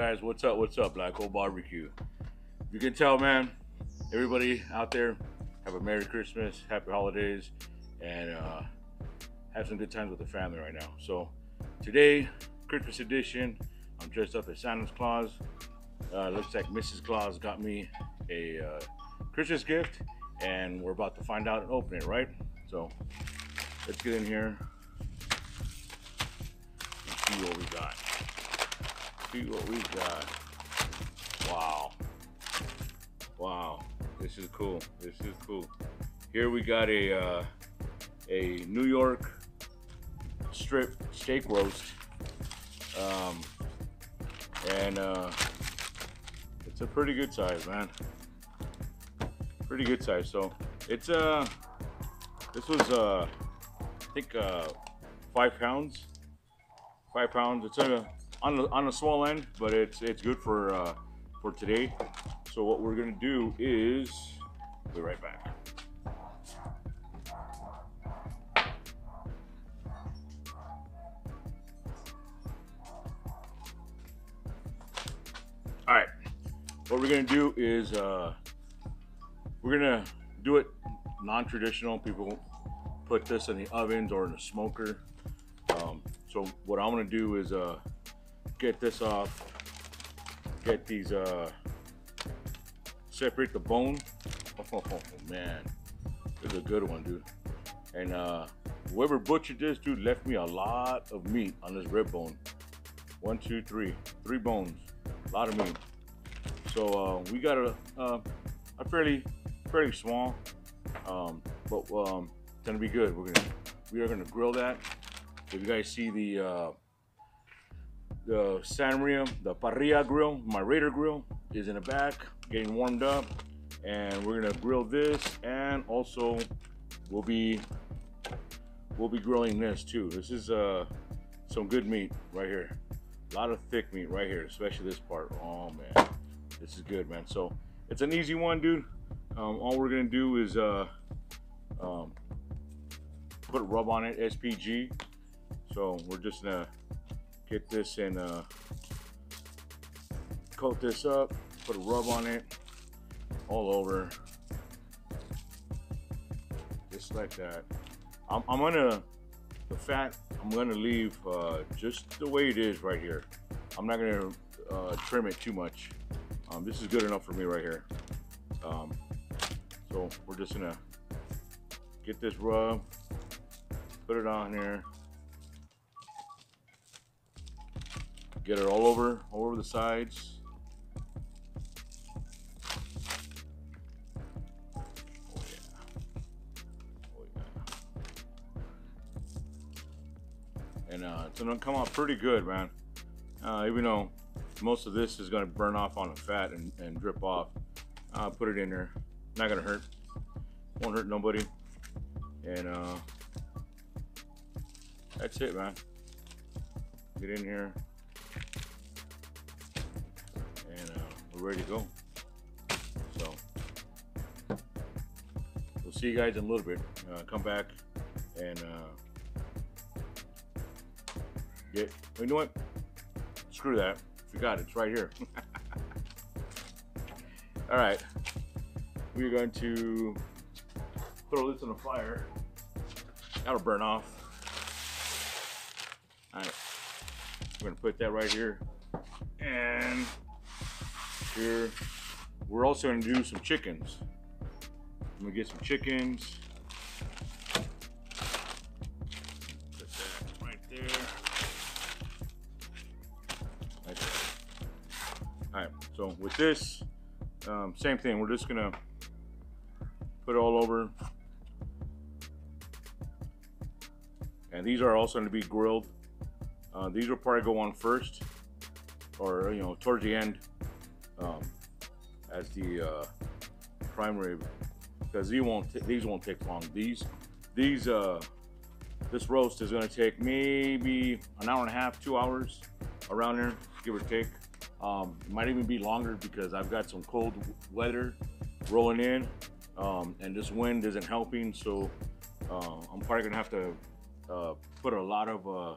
guys? What's up? What's up, Black Hole Barbecue? You can tell, man. Everybody out there, have a Merry Christmas, Happy Holidays, and uh, have some good times with the family right now. So, today, Christmas edition, I'm dressed up as Santa's Claus. Uh, looks like Mrs. Claus got me a uh, Christmas gift, and we're about to find out and open it, right? So, let's get in here and see what we got. See what we got. Wow. Wow. This is cool. This is cool. Here we got a uh, a New York strip steak roast. Um, and uh, it's a pretty good size, man. Pretty good size. So it's uh this was uh I think uh five pounds. Five pounds. It's a on the on the small end, but it's it's good for uh, for today. So what we're gonna do is be right back. All right, what we're gonna do is uh, we're gonna do it non-traditional. People put this in the ovens or in the smoker. Um, so what I'm gonna do is uh, get this off, get these, uh, separate the bone. Oh, man, this is a good one, dude. And uh, whoever butchered this, dude, left me a lot of meat on this rib bone. One, two, three, three bones, a lot of meat. So uh, we got a, uh, a fairly, fairly small, um, but um, it's gonna be good. We're gonna, we are gonna grill that. If you guys see the uh, the Santa Maria, the Parrilla grill, my Raider grill is in the back, getting warmed up, and we're gonna grill this, and also we'll be we'll be grilling this too. This is uh some good meat right here. A lot of thick meat right here, especially this part. Oh man, this is good, man. So it's an easy one, dude. Um, all we're gonna do is uh, um, put rub on it, SPG. So we're just gonna get this and uh, coat this up, put a rub on it all over, just like that. I'm, I'm gonna, the fat, I'm gonna leave uh, just the way it is right here. I'm not gonna uh, trim it too much. Um, this is good enough for me right here. Um, so we're just gonna get this rub, put it on here. Get it all over, all over the sides. Oh. Oh. And uh, it's gonna come out pretty good, man. Uh, even though most of this is gonna burn off on the fat and, and drip off, I'll put it in there. Not gonna hurt. Won't hurt nobody. And uh, that's it, man. Get in here. Ready to go. So we'll see you guys in a little bit. Uh, come back and uh, get. You know what? Screw that. Forgot it. it's right here. All right, we're going to throw this in the fire. That'll burn off. All right, we're gonna put that right here and We're also gonna do some chickens. I'm gonna get some chickens. Put that right there. Right there. All right, so with this, um, same thing. We're just gonna put it all over. And these are also gonna be grilled. Uh, these will probably go on first or, you know, towards the end um, as the uh, primary because these won't these won't take long. These these uh, this roast is going to take maybe an hour and a half, two hours around here, give or take. Um, it might even be longer because I've got some cold weather rolling in, um, and this wind isn't helping. So uh, I'm probably gonna have to uh, put a lot of uh,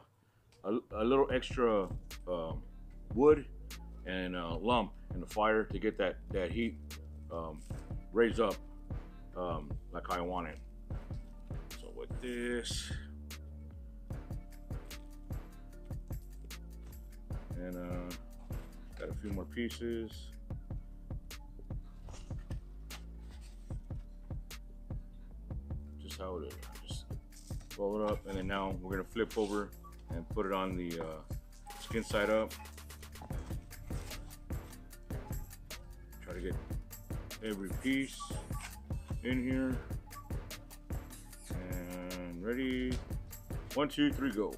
a, a, little extra uh, wood and uh, lump in the fire to get that that heat um, raised up um, like I want it. So with this, and uh, got a few more pieces. Just how it is. Just roll it up, and then now we're gonna flip over and put it on the uh, skin side up. Try to get every piece in here. And ready. One, two, three, go.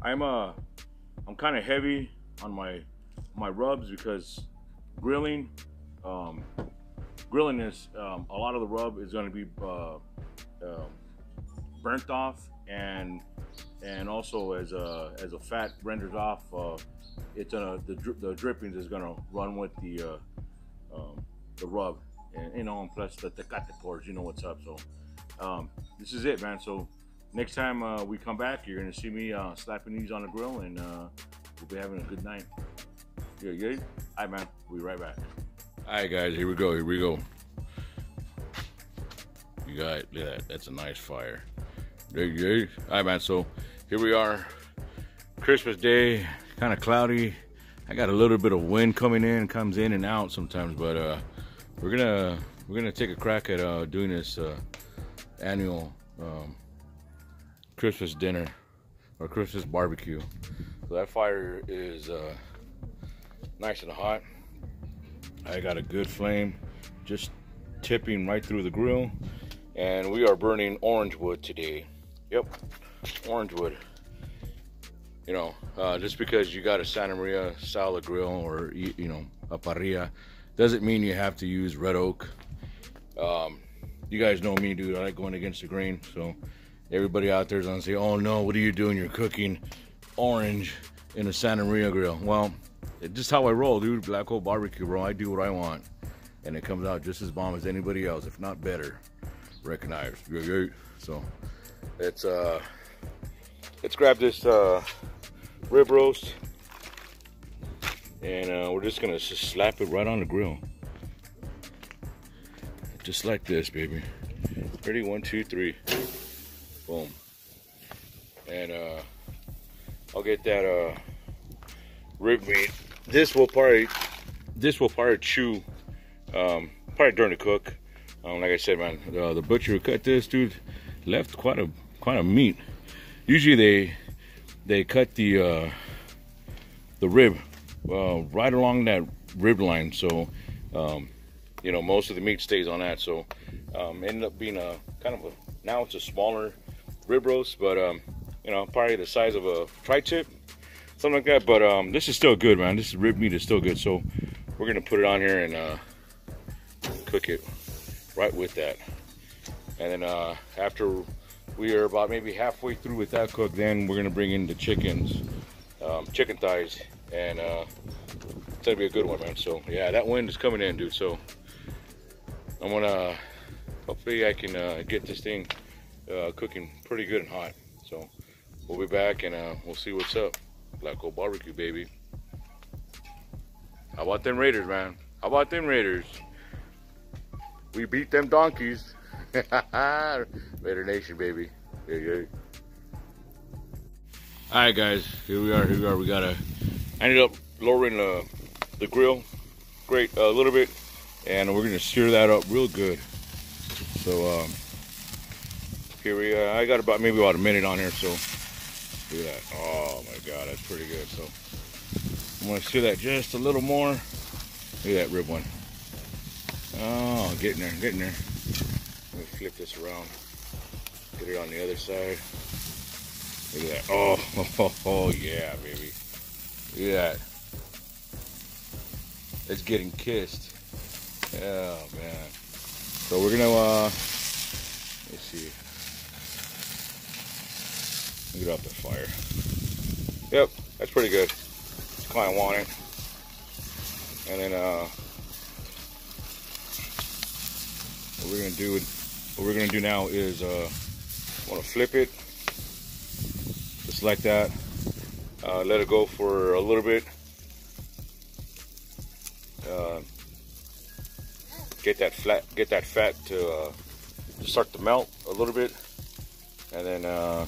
I'm uh I'm kind of heavy on my my rubs because grilling um, grilling is um, a lot of the rub is going to be uh, uh, burnt off and and also as a as a fat renders off uh, it's gonna the, dri the drippings is gonna run with the uh, um, the rub. And you know and plus the Tecate pours you know what's up so um, this is it man. So next time uh, we come back you're gonna see me uh, slapping these on the grill and we'll be having a good night. Yeah yeah all right man we'll be right back all right, guys, here we go. Here we go. You got look at that. That's a nice fire. All right, man. So here we are. Christmas Day, kind of cloudy. I got a little bit of wind coming in, comes in and out sometimes, but uh, we're gonna we're gonna take a crack at uh, doing this uh, annual um, Christmas dinner or Christmas barbecue. So that fire is uh, nice and hot. I got a good flame just tipping right through the grill. And we are burning orange wood today. Yep orange wood. You know uh, just because you got a Santa Maria style grill or you know a parrilla doesn't mean you have to use red oak. Um, you guys know me dude. I like going against the grain. So everybody out there is gonna say oh no what are you doing? You're cooking orange in a Santa Maria grill. Well it's just how I roll, dude. Black hole barbecue, bro. I do what I want, and it comes out just as bomb as anybody else, if not better. Recognize. So let's uh let's grab this uh rib roast, and uh, we're just gonna just slap it right on the grill, just like this, baby. Ready? One, two, three. Boom. And uh, I'll get that uh rib meat this will probably this will probably chew um, probably during the cook. Um, like I said, man, the, the butcher who cut this dude left quite a quite a meat. Usually they they cut the uh, the rib uh, right along that rib line, so um, you know most of the meat stays on that. So um, ended up being a kind of a now it's a smaller rib roast, but um, you know probably the size of a tri-tip something like that. But um, this is still good, man. This rib meat is still good. So we're gonna put it on here and uh, cook it right with that. And then uh, after we are about maybe halfway through with that cook, then we're gonna bring in the chickens, um, chicken thighs, and uh, it's gonna be a good one, man. So yeah, that wind is coming in, dude. So I'm gonna hopefully I can uh, get this thing uh, cooking pretty good and hot. So we'll be back and uh, we'll see what's up. Black Hole Barbecue, baby. How about them Raiders, man? How about them Raiders? We beat them donkeys. Raider Nation, baby. Yeah, yeah. All right, guys. Here we are. Here we are. We got to. I ended up lowering the the grill, grate a little bit, and we're gonna sear that up real good. So um, here we. Uh, I got about maybe about a minute on here, so At that. Oh my god, that's pretty good. So I'm gonna see that just a little more. Look at that rib one. Oh, getting there, getting there. Let me flip this around. Get it on the other side. Look at that. Oh, oh, oh yeah, baby. Look at that. It's getting kissed. Oh man. So we're gonna uh let's see. Get off the fire. Yep, that's pretty good. Just kind of want. And then uh, what we're gonna do, what we're gonna do now is uh, want to flip it just like that. Uh, let it go for a little bit. Uh, get that flat, get that fat to, uh, start to melt a little bit, and then uh,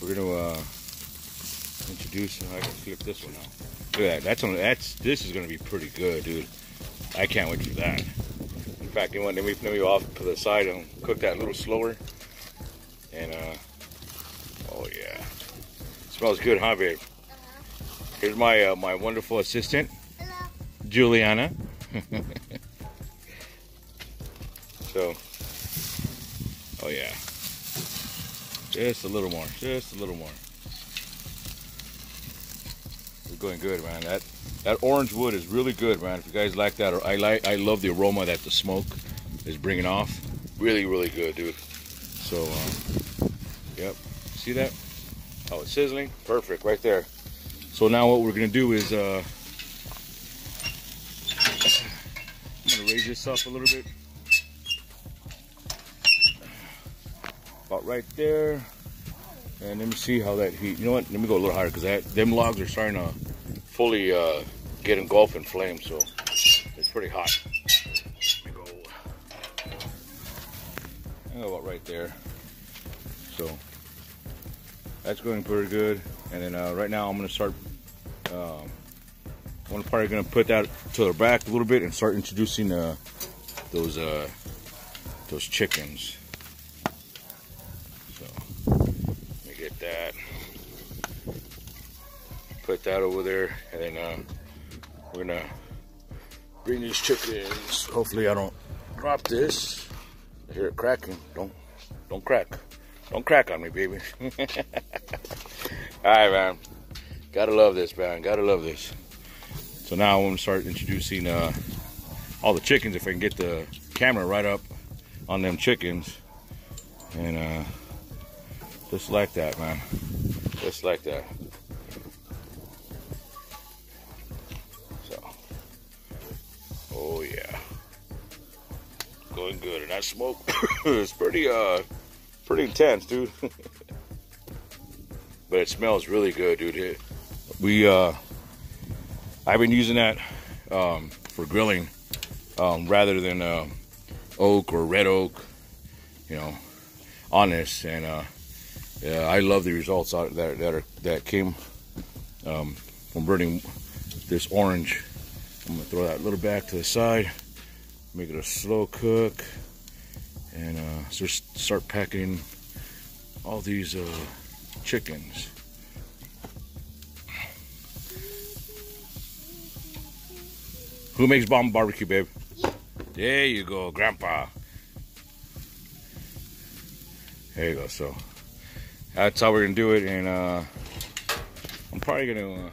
we're gonna uh, introduce. I can flip this one out. Look at that. That's on. That's this is gonna be pretty good, dude. I can't wait for that. In fact, you want let me let me off to the side and cook that a little slower. And uh, oh yeah, smells good, huh, babe? Here's my uh, my wonderful assistant, Juliana. so, oh yeah, just a little more, just a little more. We're going good, man. That that orange wood is really good, man. If you guys like that, I like, I love the aroma that the smoke is bringing off. Really, really good, dude. So, um, yep. See that? Oh, it's sizzling. Perfect, right there. So now what we're gonna do is, uh, I'm gonna raise this up a little bit. About right there. And let me see how that heat. You know what? Let me go a little higher because that them logs are starting to fully uh, get engulfed in flames, so it's pretty hot. Let me go, go about right there. So that's going pretty good. And then uh, right now I'm gonna start. Um, I'm probably gonna put that to the back a little bit and start introducing uh, those uh, those chickens. that. Put that over there, and then uh, we're gonna bring these chickens. Hopefully, I don't drop this. I hear it cracking. Don't, don't crack. Don't crack on me, baby. All right, man. Gotta love this, man. Gotta love this. So now I'm gonna start introducing uh, all the chickens. If I can get the camera right up on them chickens, and uh, just like that, man. Just like that. Going good. And that smoke is pretty, uh, pretty intense, dude. but it smells really good, dude. We, uh, I've been using that, um, for grilling, um, rather than, uh, oak or red oak, you know, on this. And, uh, yeah, I love the results that that are that came um, from burning this orange. I'm gonna throw that a little back to the side, make it a slow cook, and uh, just start packing all these uh, chickens. Who makes bomb barbecue, babe? There you go, Grandpa. There you go. So that's how we're gonna do it and uh, I'm probably gonna uh,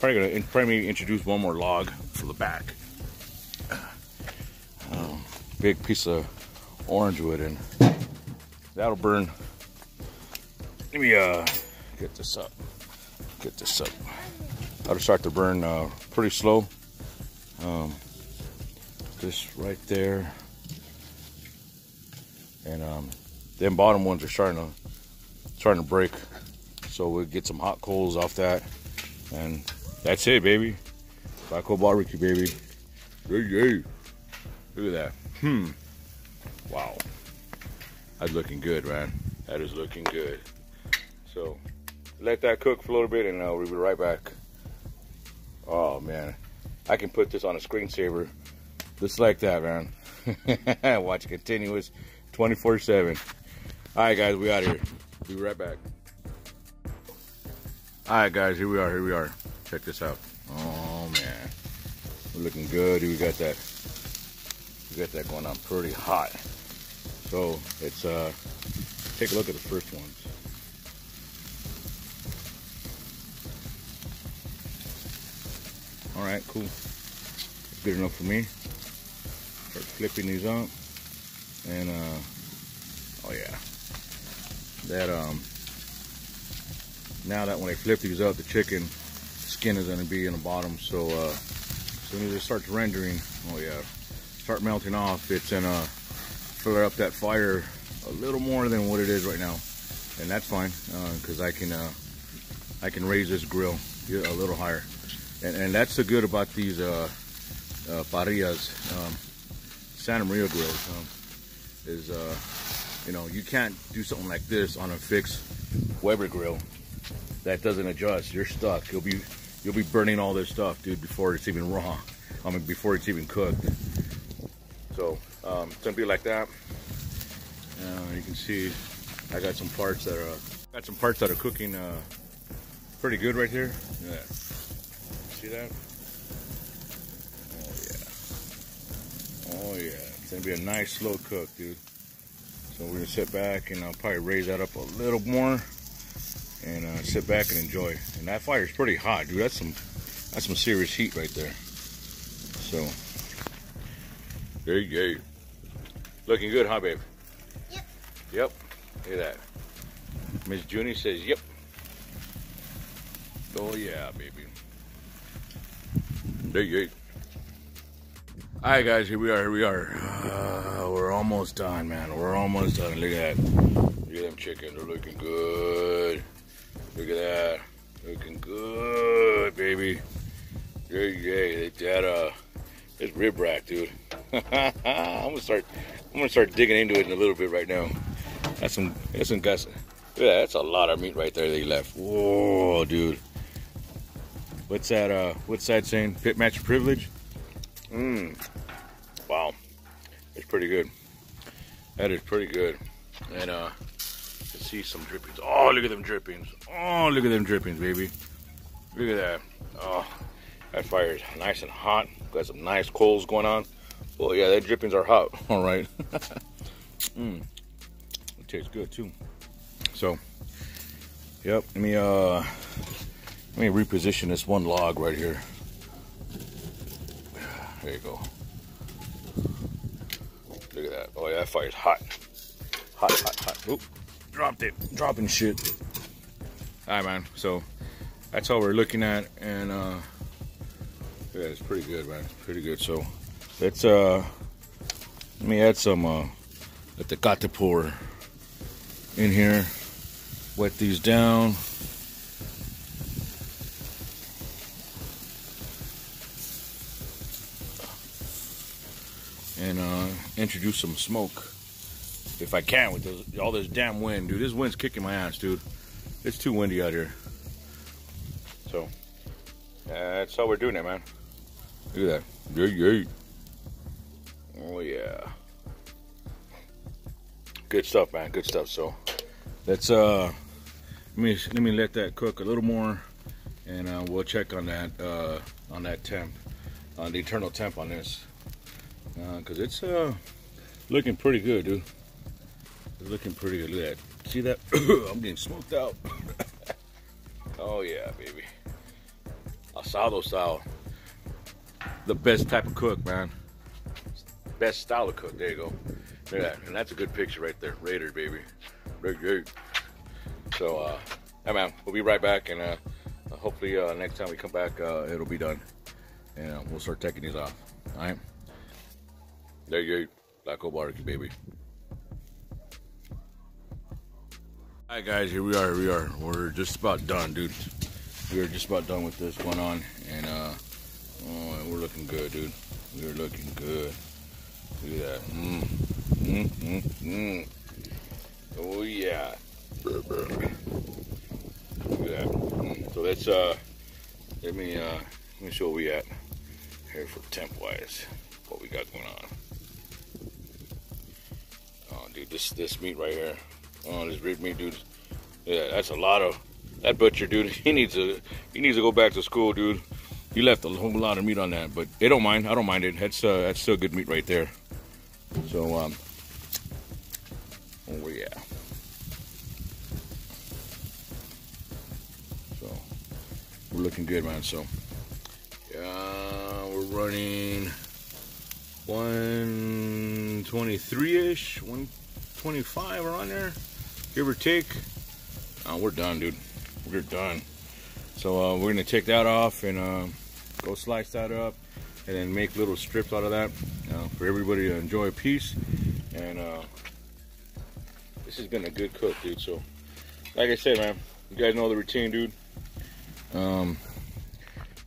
probably gonna probably introduce one more log for the back big piece of orange wood and that'll burn let me uh get this up get this up that'll start to burn uh, pretty slow um, just right there and um, them bottom ones are starting to starting to break. So we'll get some hot coals off that. And that's it, baby. Black Hole barbecue, baby. Yay. Look at that. Hmm. Wow. That's looking good, man. That is looking good. So let that cook for a little bit and uh, we'll be right back. Oh man. I can put this on a screensaver just like that, man. Watch continuous 24 7. All right, guys, we out here. Be right back. All right, guys, here we are. Here we are. Check this out. Oh man, we're looking good. We got that. We got that going on pretty hot. So it's uh, take a look at the first ones. All right, cool. Good enough for me. Start flipping these up, and uh, oh yeah that um now that when I flip these up, the chicken skin is gonna be in the bottom. So uh, as soon as it starts rendering, oh yeah, start melting off, it's gonna fill up that fire a little more than what it is right now, and that's fine because uh, I can uh, I can raise this grill a little higher, and, and that's the good about these uh, uh, um, Santa Maria grills, um, is uh, you know you can't do something like this on a fixed Weber grill that doesn't adjust. You're stuck. You'll be you'll be burning all this stuff, dude, before it's even raw. I mean, before it's even cooked. So um, it's gonna be like that. Uh, you can see I got some parts that are got some parts that are cooking uh, pretty good right here. Yeah. See that? Oh yeah. Oh yeah. It's gonna be a nice slow cook, dude. So we're gonna sit back and I'll probably raise that up a little more and uh, sit back and enjoy. And that fire is pretty hot, dude. That's some that's some serious heat right there. So there you go. Looking good, huh, babe? Yep. Yep. Look at that. Miss Junie says, yep. Oh, yeah, baby. There you go. All right, guys, here we are, here we are. Uh, we're almost done, man. We're almost done. Look at that. Look at them chickens. They're looking good. Look at that. Looking good, baby. You go. That, uh, it's rib rack, dude. I'm gonna start. I'm gonna start digging into it in a little bit right now. That's some. That's some guts. Yeah, that's a lot of meat right there they left. Whoa, dude. What's that? Uh, what's that saying? Pit master privilege. Mmm. Wow. It's pretty good. That is pretty good. And uh, see some drippings. Oh, look at them drippings. Oh, look at them drippings, baby. Look at that. Oh, that fire is nice and hot. Got some nice coals going on. Well, yeah, that drippings are hot. All right. mm. It tastes good too. So, yep. Let me uh, let me reposition this one log right here. There you go. Look at that. Oh yeah, that fire's hot. Hot, hot, hot. Oop. Dropped it. Dropping shit. Alright man, so that's all we're looking at and uh yeah, it's pretty good man. It's pretty good. So let's uh let me add some uh let the Tecate pour in here. Wet these down. And uh introduce some smoke. If I can with those, all this damn wind, dude. This wind's kicking my ass, dude. It's too windy out here. So that's how we're doing it, man. Look at that. Yeah. Oh yeah. Good stuff, man. Good stuff. So let's uh let me let me let that cook a little more and uh, we'll check on that uh on that temp on the internal temp on this. Because uh, it's uh looking pretty good dude. It's looking pretty good. Look at that. See that? I'm getting smoked out. Oh yeah baby. Asado style. The best type of cook man best style of cook. There you go. Look at that. And that's a good picture right there. Raider, baby. Raiders. so uh yeah man we'll be right back and uh hopefully uh next time we come back uh it'll be done. And uh, we'll start taking these off. All right? There you go. Black hole barbecue baby. All right guys here we are here we are. We're just about done dude. We are just about done with this going on and uh oh, we're looking good dude. We're looking good look at that mm. Mm, mm, mm. oh yeah Look at that. Mm. So let's uh let me uh let me show where we at here for temp wise what we got going on. Oh dude this this meat right here. Oh this rib meat dude. Yeah, that's a lot of that butcher dude, he needs to he needs to go back to school, dude. He left a whole lot of meat on that, but they don't mind. I don't mind it. That's uh that's still good meat right there. So um oh yeah. So, we're looking good, man. So, yeah, we're running 123-ish, 125 around there, give or take. Oh, we're done, dude. We're done. So uh, we're gonna take that off and uh, go slice that up and then make little strips out of that uh, for everybody to enjoy a piece. And uh, this has been a good cook, dude. So, like I said, man, you guys know the routine, dude. Um,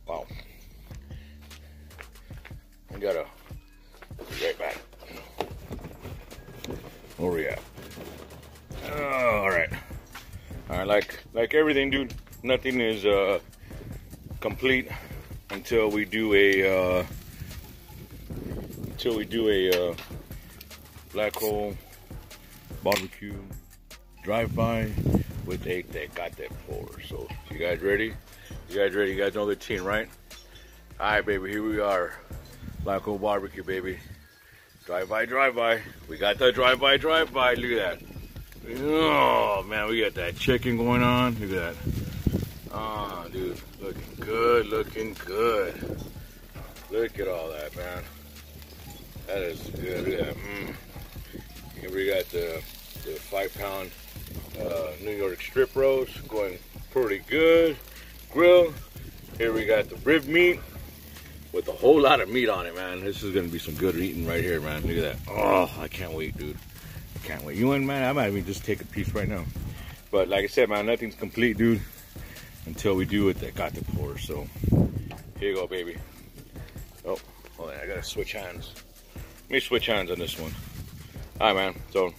wow. I gotta be right back. Where we at? Oh, all right. All right, like like everything, dude. Nothing is uh, complete until we do a uh, until we do a uh, black hole barbecue drive-by with a Tecate pour. So, you guys ready? You guys ready? You guys know the team, right? All right, baby. Here we are, black hole barbecue, baby. Drive-by, drive-by. We got the drive-by, drive-by. Look at that. Oh man, we got that chicken going on. Look at that. Oh, dude, looking good, looking good. Look at all that, man. That is good. That. Mm. Here we got the, the five pound uh, New York strip roast going pretty good. Grill. Here we got the rib meat with a whole lot of meat on it, man. This is gonna be some good eating right here, man. Look at that. Oh, I can't wait, dude. I can't wait. You want, man? I might even just take a piece right now. But like I said, man, nothing's complete, dude until we do it that got the pour. So here you go, baby. Oh, hold on, I gotta switch hands. Let me switch hands on this one. All right, man. So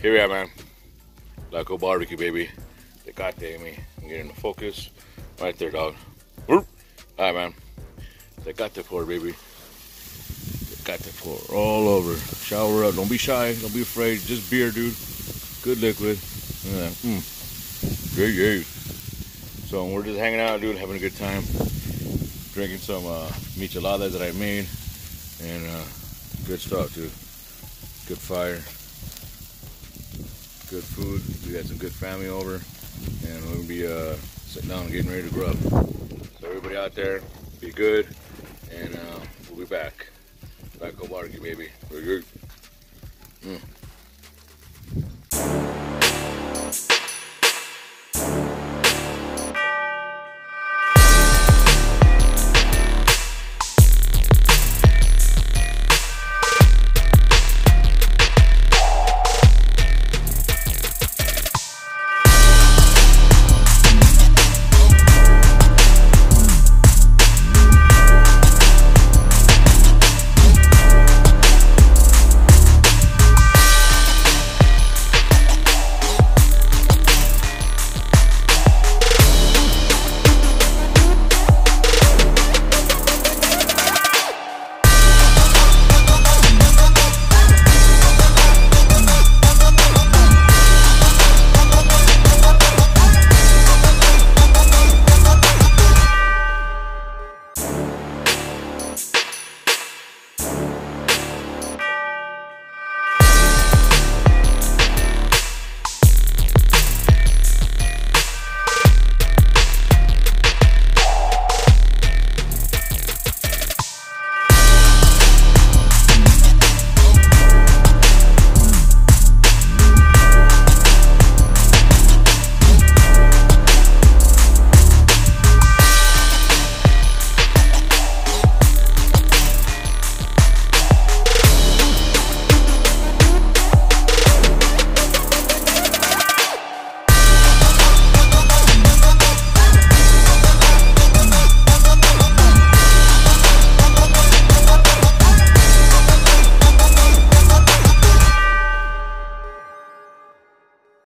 here we are, man. Black Hole barbecue, baby. Tecate, me. I'm getting the focus right there, dog. All right, man. They got the pour, baby. They got the pour all over. Shower up. Don't be shy. Don't be afraid. Just beer, dude. Good liquid. Yeah. Mm. Yeah, yeah. So we're just hanging out, dude, having a good time, drinking some uh, micheladas that I made, and uh, good stuff, dude. Good fire, good food. We got some good family over, and we're gonna be uh, sitting down and getting ready to grub. So everybody out there, be good, and uh, we'll be back. Black Hole barbecue, baby. We're good. Mm.